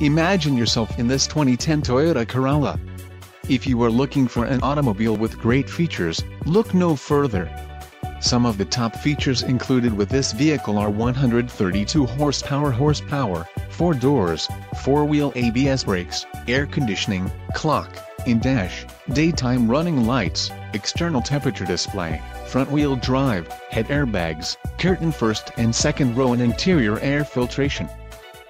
Imagine yourself in this 2010 Toyota Corolla. If you are looking for an automobile with great features, look no further. Some of the top features included with this vehicle are 132 horsepower horsepower, 4 doors, 4-wheel ABS brakes, air conditioning, clock, in-dash, daytime running lights, external temperature display, front-wheel drive, head airbags, curtain first and second row and interior air filtration.